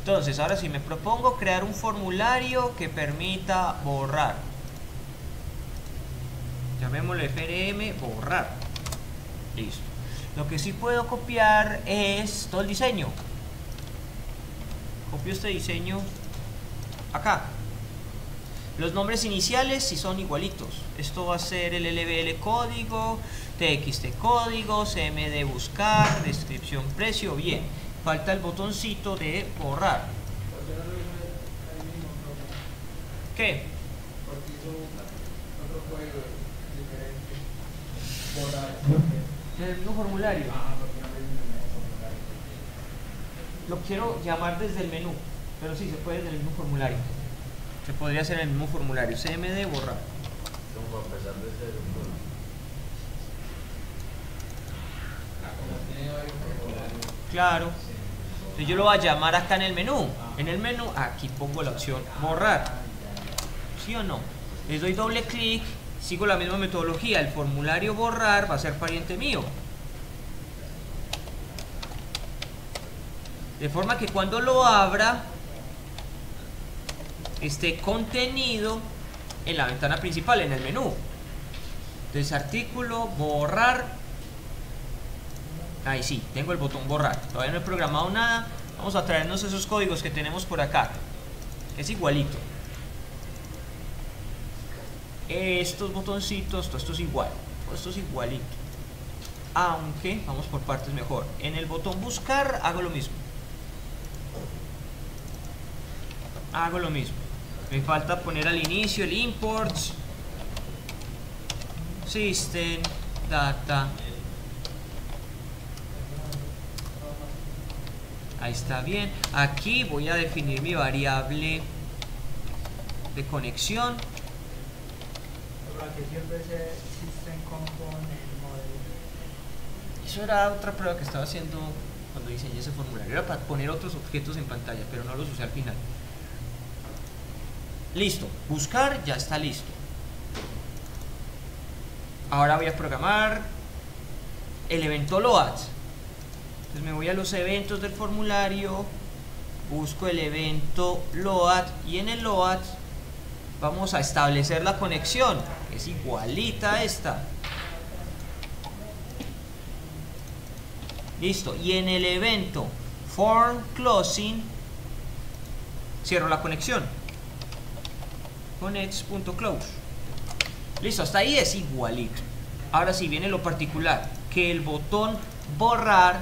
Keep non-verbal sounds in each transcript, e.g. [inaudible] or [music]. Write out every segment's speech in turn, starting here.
Entonces, ahora sí, me propongo crear un formulario que permita borrar. Llamémoslo FRM, borrar. Listo. Lo que sí puedo copiar es todo el diseño. Copio este diseño acá. Los nombres iniciales si son igualitos. Esto va a ser el LBL código, TXT código, CMD buscar, descripción precio, bien. Falta el botoncito de borrar. ¿Qué? Porque hizo otro juego diferente. Borrar. En el mismo formulario. Ah, el formulario. Lo quiero llamar desde el menú, pero sí se puede desde el mismo formulario. Se podría hacer en el mismo formulario. CMD borrar. Como a pesar de ser un como tiene varios formularios. Claro. Yo lo voy a llamar acá en el menú. En el menú, aquí pongo la opción borrar. ¿Sí o no? Les doy doble clic, sigo la misma metodología. El formulario borrar va a ser pariente mío. De forma que cuando lo abra, esté contenido en la ventana principal, en el menú. Entonces artículo, borrar, Ahí sí, tengo el botón borrar. Todavía no he programado nada. Vamos a traernos esos códigos que tenemos por acá. Es igualito. Estos botoncitos, todo esto es igual. Todo esto es igualito. Aunque, vamos por partes mejor. En el botón buscar hago lo mismo. Hago lo mismo. Me falta poner al inicio el imports. System, data, Ahí está bien. Aquí voy a definir mi variable de conexión. Eso era otra prueba que estaba haciendo cuando diseñé ese formulario. Era para poner otros objetos en pantalla, pero no los usé al final. Listo. Buscar ya está listo. Ahora voy a programar el evento load. Entonces me voy a los eventos del formulario, busco el evento load y en el load vamos a establecer la conexión, es igualita a esta. Listo, y en el evento form closing cierro la conexión. Connects.close. Listo, hasta ahí es igualito. Ahora sí viene lo particular, que el botón borrar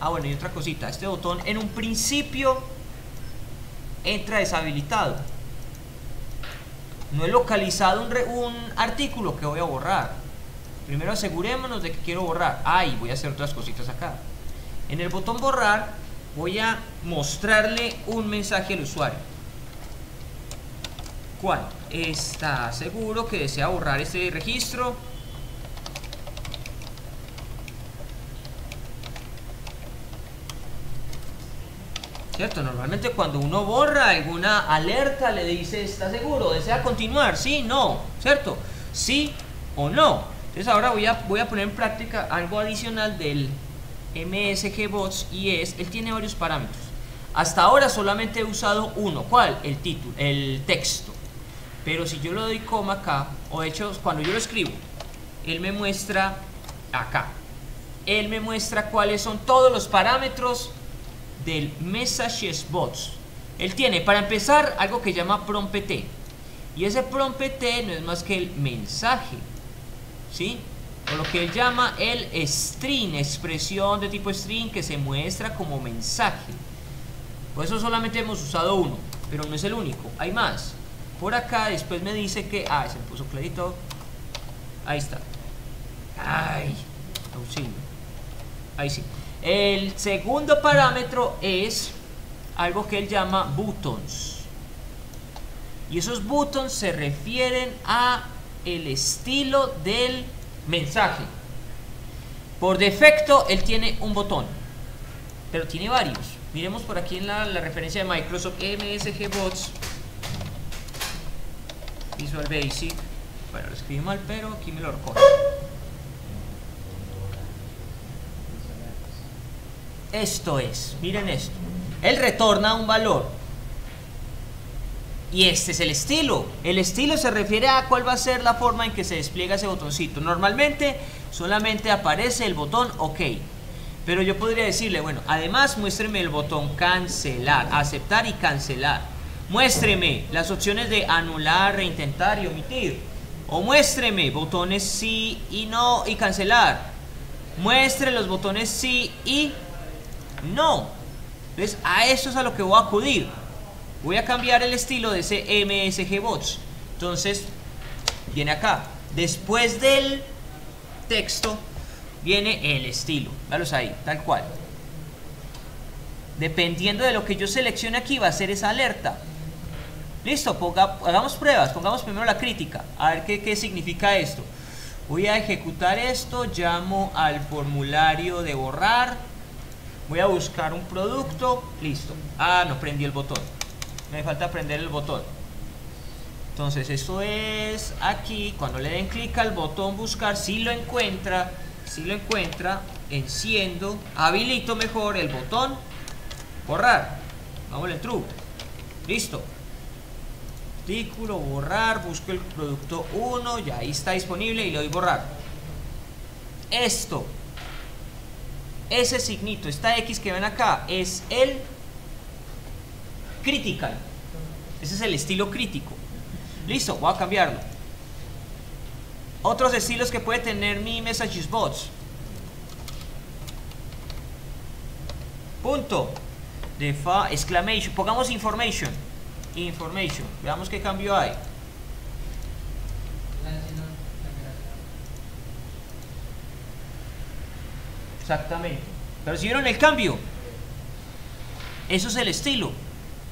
Ah, bueno, y otra cosita. Este botón en un principio entra deshabilitado. No he localizado un, artículo que voy a borrar. Primero asegurémonos de que quiero borrar. Ah, voy a hacer otras cositas acá. En el botón borrar voy a mostrarle un mensaje al usuario. ¿Cuál? ¿Está seguro que desea borrar este registro? ¿Cierto? Normalmente cuando uno borra alguna alerta le dice, ¿está seguro? ¿Desea continuar? Sí, no, ¿cierto? Sí o no. Entonces ahora voy a, voy a poner en práctica algo adicional del MSG Bots y es, él tiene varios parámetros. Hasta ahora solamente he usado uno. ¿Cuál? El título, el texto. Pero si yo le doy coma acá, o de hecho cuando yo lo escribo, él me muestra acá. Él me muestra cuáles son todos los parámetros del Messages Bots. Él tiene, para empezar, algo que llama prompt. Y ese prompt no es más que el mensaje. ¿Sí? O lo que él llama el string, expresión de tipo string que se muestra como mensaje. Por eso solamente hemos usado uno, pero no es el único, hay más. Por acá después me dice que... Ah, se me puso clarito. Ahí está. Ay, auxilio. Ahí sí. El segundo parámetro es algo que él llama buttons. Y esos buttons se refieren a el estilo del mensaje. Por defecto, él tiene un botón, pero tiene varios. Miremos por aquí en la, referencia de Microsoft MSG Bots. Visual Basic. Bueno, lo escribí mal, pero aquí me lo recoge. Esto es, miren esto. Él retorna un valor. Y este es el estilo. El estilo se refiere a cuál va a ser la forma en que se despliega ese botoncito. Normalmente solamente aparece el botón OK. Pero yo podría decirle, bueno, además muéstreme el botón cancelar, aceptar y cancelar. Muéstreme las opciones de anular, reintentar y omitir. O muéstreme botones sí y no y cancelar. Muestre los botones sí y no. Entonces a eso es a lo que voy a acudir. Voy a cambiar el estilo de ese MSG Bots. Entonces, viene acá. Después del texto viene el estilo. Velos ahí, tal cual. Dependiendo de lo que yo seleccione aquí, va a ser esa alerta. Listo, ponga, hagamos pruebas. Pongamos primero la crítica. A ver qué, qué significa esto. Voy a ejecutar esto. Llamo al formulario de borrar. Voy a buscar un producto. Listo. Ah, no prendí el botón. Me falta prender el botón. Entonces esto es aquí. Cuando le den clic al botón buscar, si lo encuentra, si lo encuentra, enciendo, habilito mejor el botón borrar. Vamos en true. Listo. Artículo, borrar, busco el producto 1, ya ahí está disponible y le doy borrar. Esto, ese signito, esta X que ven acá, es el critical. Ese es el estilo crítico. Listo, voy a cambiarlo. Otros estilos que puede tener mi Messages Bots. Punto. Defa, exclamation. Pongamos information. Information. Veamos qué cambio hay. Exactamente. Pero si vieron el cambio. Eso es el estilo.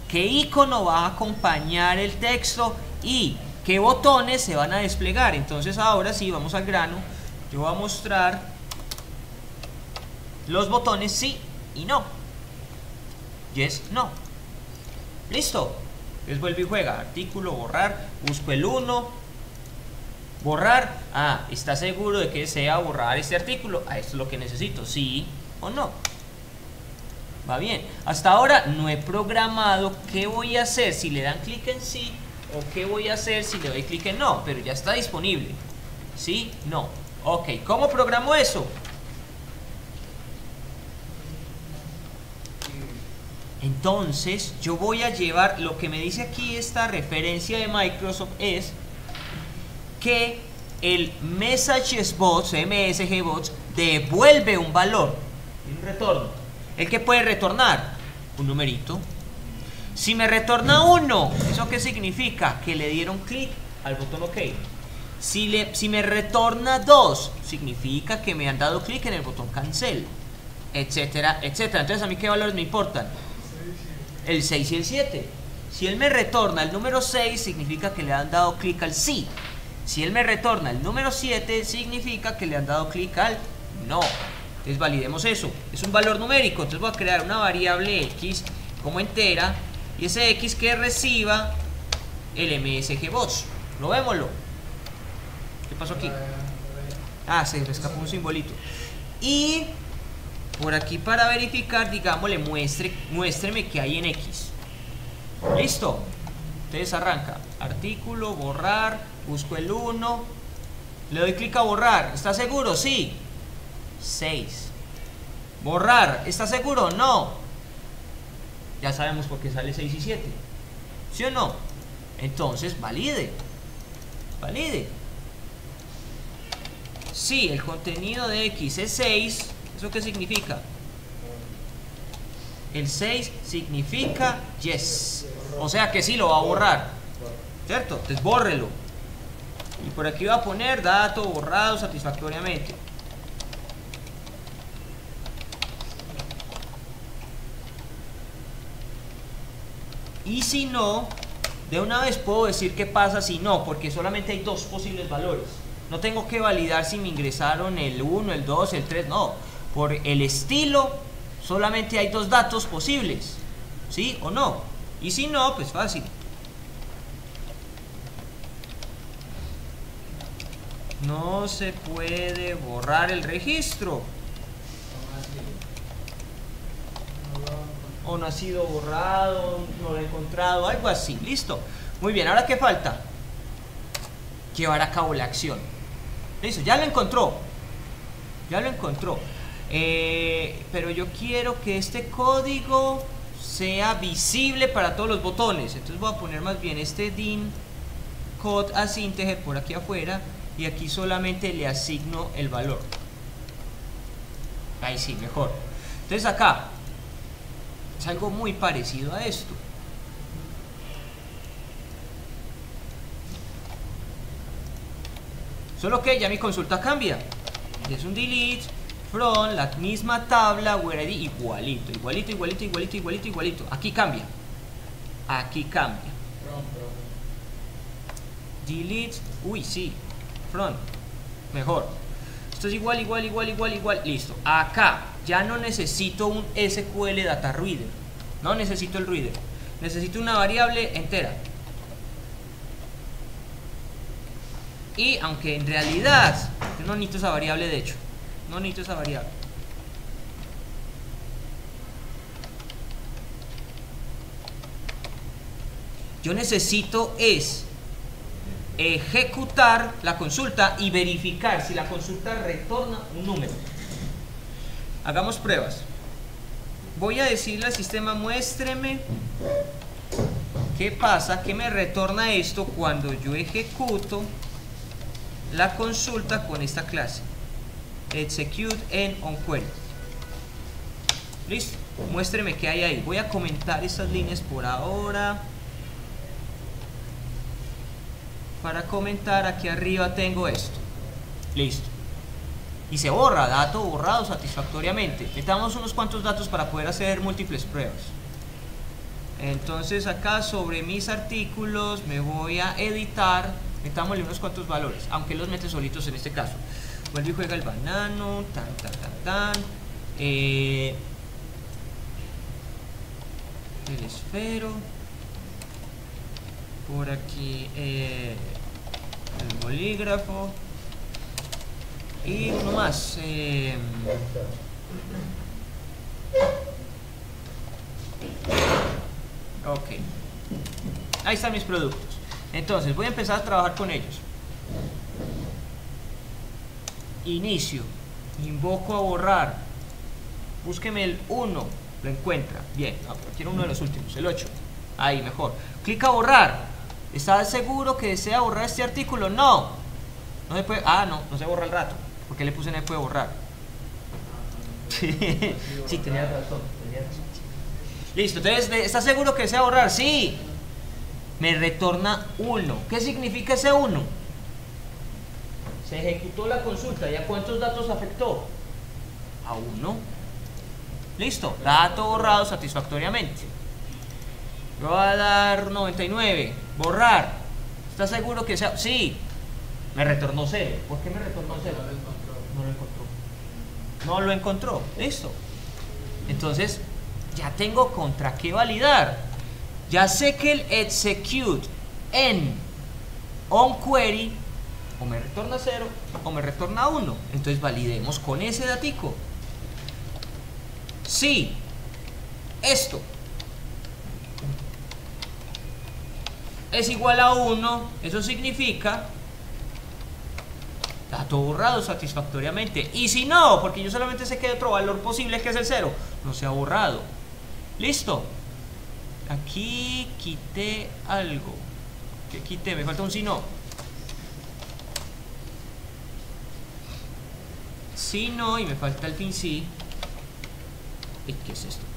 ¿Qué icono va a acompañar el texto? Y qué botones se van a desplegar. Entonces ahora sí, vamos al grano. Yo voy a mostrar los botones sí y no. Yes, no. Listo. Entonces vuelve y juega. Artículo, borrar. Busco el 1. Borrar. Ah, ¿está seguro de que desea borrar este artículo? Ah, esto es lo que necesito. Sí o no. Va bien. Hasta ahora no he programado qué voy a hacer si le dan clic en sí o qué voy a hacer si le doy clic en no. Pero ya está disponible. ¿Sí? No. Ok. ¿Cómo programo eso? Entonces, yo voy a llevar, lo que me dice aquí esta referencia de Microsoft es que el Messages Bots, MSG Bots, devuelve un valor, un retorno. ¿El que puede retornar? Un numerito. Si me retorna uno, ¿eso qué significa? Que le dieron clic al botón OK. Si, le, si me retorna 2, significa que me han dado clic en el botón cancel, etcétera, etcétera. Entonces, ¿a mí qué valores me importan? el 6 y el 7. Si él me retorna el número 6, significa que le han dado clic al sí. Si él me retorna el número 7, significa que le han dado clic al no. Entonces validemos eso. Es un valor numérico. Entonces voy a crear una variable x como entera. Y ese x que reciba el MSG bots. Lo vémoslo. ¿Qué pasó aquí? Ah, se me escapó un simbolito. Y por aquí para verificar, digámosle, muestre, muéstreme que hay en X. Listo. Entonces arranca. Artículo, borrar, busco el 1. Le doy clic a borrar. ¿Está seguro? Sí. 6. Borrar. ¿Está seguro? No. Ya sabemos por qué sale 6 y 7. ¿Sí o no? Entonces, valide. Valide. Si el contenido de X es 6, ¿Eso qué significa? El 6 significa yes. O sea que sí lo va a borrar. ¿Cierto? Entonces bórrelo. Y por aquí va a poner dato borrado satisfactoriamente. Y si no, de una vez puedo decir qué pasa si no, porque solamente hay dos posibles valores. No tengo que validar si me ingresaron el 1, el 2, el 3, no por el estilo solamente hay dos datos posibles, ¿sí o no? Y si no, pues fácil. No se puede borrar el registro. o no ha sido borrado, no lo he encontrado, algo así. Listo. Muy bien, ahora qué falta? Llevar a cabo la acción. Listo, ya lo encontró. Ya lo encontró. Eh, pero yo quiero que este código sea visible para todos los botones. Entonces voy a poner más bien este din code as integer por aquí afuera y aquí solamente le asigno el valor. Ahí sí, mejor. Entonces acá es algo muy parecido a esto. Solo que ya mi consulta cambia. Es un delete from la misma tabla where ID igualito, igualito, igualito, igualito, igualito, igualito. Aquí cambia. Aquí cambia. Delete, uy, sí. Front. Mejor. Esto es igual, igual, igual, igual, igual. Listo. Acá ya no necesito un SQL data reader. No necesito el reader. Necesito una variable entera. Y aunque en realidad yo no necesito esa variable de hecho. No necesito esa variable. Yo necesito es ejecutar la consulta y verificar si la consulta retorna un número. Hagamos pruebas. Voy a decirle al sistema muéstreme qué pasa, qué me retorna esto cuando yo ejecuto la consulta con esta clase. Execute en onQuery. Listo. Muéstreme qué hay ahí. Voy a comentar estas líneas por ahora. Para comentar aquí arriba tengo esto. Listo. Y se borra, dato borrado satisfactoriamente. Metamos unos cuantos datos para poder hacer múltiples pruebas. Entonces acá sobre mis artículos me voy a editar. Metámosle unos cuantos valores, aunque los mete solitos en este caso. Vuelve y juega el banano, tan, tan, tan, tan. Eh, el esfero. Por aquí eh, el bolígrafo. Y uno más. eh, ok. Ahí están mis productos. Entonces voy a empezar a trabajar con ellos. Inicio. Invoco a borrar. Búsqueme el 1. Lo encuentra. Bien. Ah, quiero uno de los últimos. El 8. Ahí, mejor. Clic a borrar. ¿Está seguro que desea borrar este artículo? No. No se puede. Ah, no. No se borra el rato. ¿Por qué le puse no se puede borrar? sí, [laughs] tenía razón. Listo. Entonces, ¿está seguro que desea borrar? Sí. Me retorna 1. ¿Qué significa ese 1? Se ejecutó la consulta. ¿Y a cuántos datos afectó? A 1. Listo. Dato borrado satisfactoriamente. Le voy a dar 99. Borrar. ¿Está seguro que sea? Sí. Me retornó 0. ¿Por qué me retornó 0? No lo encontró. No lo encontró. Listo. Entonces, ya tengo contra qué validar. Ya sé que el execute en onQuery o me retorna 0 o me retorna 1. Entonces validemos con ese datico. Si esto es igual a 1, eso significa dato borrado satisfactoriamente. Y si no, porque yo solamente sé que hay otro valor posible que es el 0, no se ha borrado. Listo. Aquí quité algo. Que quité, me falta un si no. Si no, y me falta el fin sí. ¿Y ¿Qué es esto?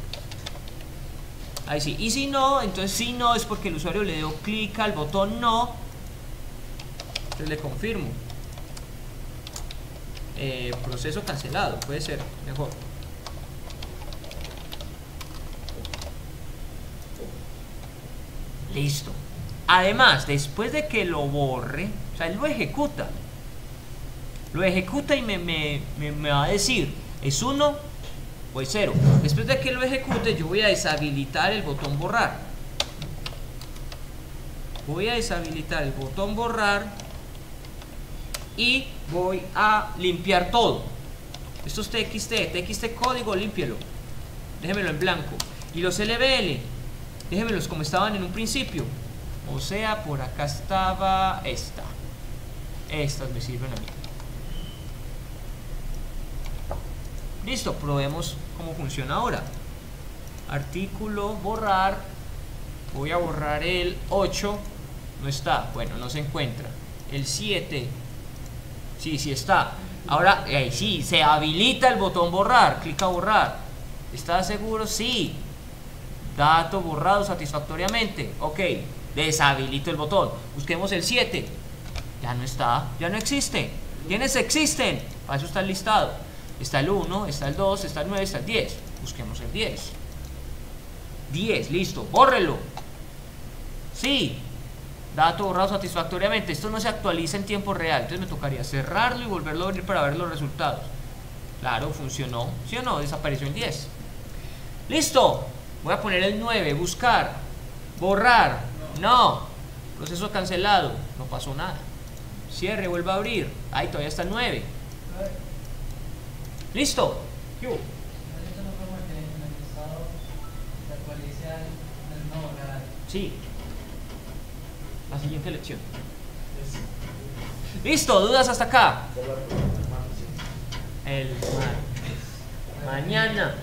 Ahí sí. Y si no, entonces si no es porque el usuario le dio clic al botón no. Entonces le confirmo. Eh, proceso cancelado, puede ser mejor. Listo. Además, después de que lo borre, o sea, él lo ejecuta. Lo ejecuta y me, va a decir, ¿es 1 o es 0? Después de que lo ejecute, yo voy a deshabilitar el botón borrar. Voy a deshabilitar el botón borrar y voy a limpiar todo. Esto es TXT, TXT código, límpielo. Déjemelo en blanco. Y los LBL, déjenmelos como estaban en un principio. O sea, por acá estaba esta. Estas me sirven a mí. Listo, probemos cómo funciona ahora. Artículo, borrar. Voy a borrar el 8. No está, bueno, no se encuentra. El 7. Sí, sí está. Ahora, ahí sí, se habilita el botón borrar. Clica borrar. ¿Estás seguro? Sí. Dato borrado satisfactoriamente. Ok. Deshabilito el botón. Busquemos el 7. Ya no está. Ya no existe. ¿Quiénes existen? Para eso está el listado. Está el 1, está el 2, está el 9, está el 10. Busquemos el 10. 10, listo. Bórrelo. Sí. Dato borrado satisfactoriamente. Esto no se actualiza en tiempo real. Entonces me tocaría cerrarlo y volverlo a abrir para ver los resultados. Claro, funcionó. ¿Sí o no? Desapareció el 10. Listo. Voy a poner el 9. Buscar. Borrar. No. Proceso cancelado. No pasó nada. Cierre, vuelva a abrir. Ahí todavía está el 9. Listo. ¿Qué hubo? ¿No hay otra forma que en el estado se actualice al al no real? Sí. La siguiente lección. Listo, dudas hasta acá. El martes. Mañana.